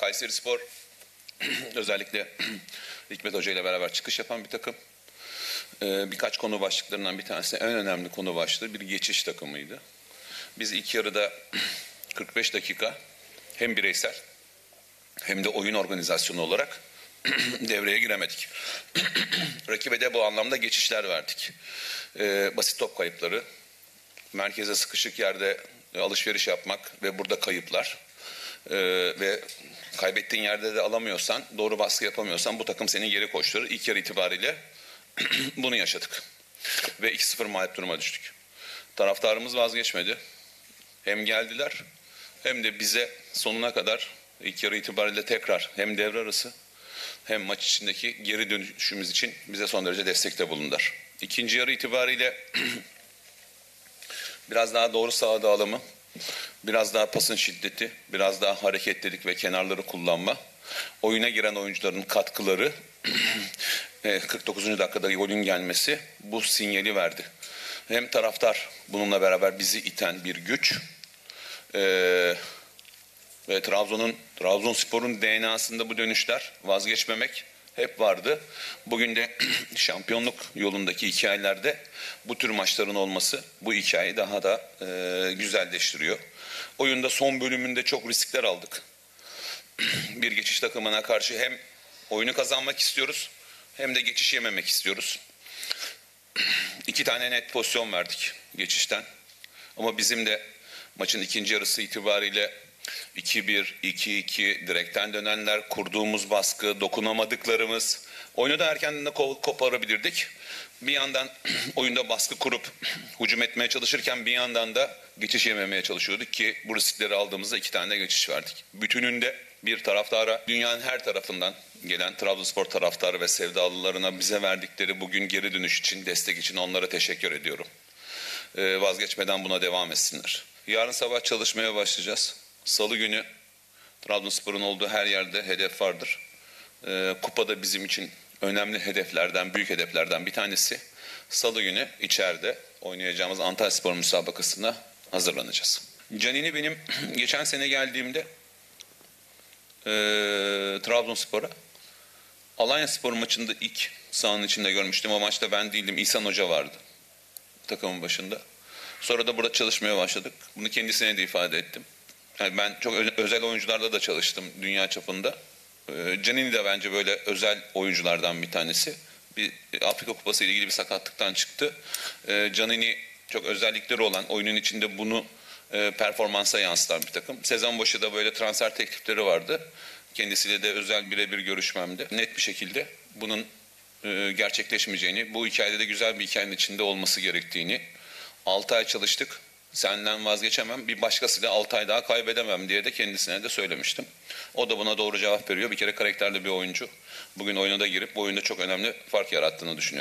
Kayseri Spor özellikle Hikmet Hoca ile beraber çıkış yapan bir takım. Ee, birkaç konu başlıklarından bir tanesi en önemli konu başlığı bir geçiş takımıydı. Biz ilk yarıda 45 dakika hem bireysel hem de oyun organizasyonu olarak devreye giremedik. Rakibe de bu anlamda geçişler verdik. Ee, basit top kayıpları, merkeze sıkışık yerde alışveriş yapmak ve burada kayıplar. Ee, ve kaybettiğin yerde de alamıyorsan, doğru baskı yapamıyorsan bu takım seni geri koşturur. İlk yarı itibariyle bunu yaşadık. Ve 2-0 mağlup duruma düştük. Taraftarımız vazgeçmedi. Hem geldiler hem de bize sonuna kadar ilk yarı itibariyle tekrar hem devre arası hem maç içindeki geri dönüşümüz için bize son derece destekte bulundular. İkinci yarı itibariyle biraz daha doğru saha dağılımı, biraz daha pasın şiddeti, biraz daha hareketlilik ve kenarları kullanma, oyuna giren oyuncuların katkıları, 49. dakikada golün gelmesi bu sinyali verdi. Hem taraftar bununla beraber bizi iten bir güç, ee, ve Trabzon'un Trabzonspor'un DNA'sında bu dönüşler vazgeçmemek hep vardı. Bugün de şampiyonluk yolundaki hikayelerde bu tür maçların olması bu hikayeyi daha da e, güzelleştiriyor. Oyunda son bölümünde çok riskler aldık. bir geçiş takımına karşı hem oyunu kazanmak istiyoruz hem de geçiş yememek istiyoruz. İki tane net pozisyon verdik geçişten. Ama bizim de maçın ikinci yarısı itibariyle 2-1, 2-2 direkten dönenler, kurduğumuz baskı, dokunamadıklarımız. Oyunu da erkenden de koparabilirdik. Bir yandan oyunda baskı kurup hücum etmeye çalışırken bir yandan da geçiş yememeye çalışıyorduk ki bu riskleri aldığımızda iki tane de geçiş verdik. Bütününde bir taraftara dünyanın her tarafından gelen Trabzonspor taraftarı ve sevdalılarına bize verdikleri bugün geri dönüş için, destek için onlara teşekkür ediyorum. Ee, vazgeçmeden buna devam etsinler. Yarın sabah çalışmaya başlayacağız. Salı günü Trabzonspor'un olduğu her yerde hedef vardır. Ee, kupada bizim için önemli hedeflerden, büyük hedeflerden bir tanesi. Salı günü içeride oynayacağımız Antalya Spor müsabakasına hazırlanacağız. Canini benim geçen sene geldiğimde e, Trabzonspor'a Alanya Spor maçında ilk sahanın içinde görmüştüm. O maçta ben değildim. İhsan Hoca vardı takımın başında. Sonra da burada çalışmaya başladık. Bunu kendisine de ifade ettim. Yani ben çok özel oyuncularla da çalıştım dünya çapında. Ee, Canini de bence böyle özel oyunculardan bir tanesi. Bir Afrika Kupası ile ilgili bir sakatlıktan çıktı. Ee, Canini çok özellikleri olan oyunun içinde bunu e, performansa yansıtan bir takım. Sezon başı da böyle transfer teklifleri vardı. Kendisiyle de özel birebir görüşmemde net bir şekilde bunun e, gerçekleşmeyeceğini, bu hikayede de güzel bir hikayenin içinde olması gerektiğini 6 ay çalıştık senden vazgeçemem bir başkasıyla 6 ay daha kaybedemem diye de kendisine de söylemiştim. O da buna doğru cevap veriyor. Bir kere karakterli bir oyuncu. Bugün oyuna da girip bu oyunda çok önemli fark yarattığını düşünüyorum.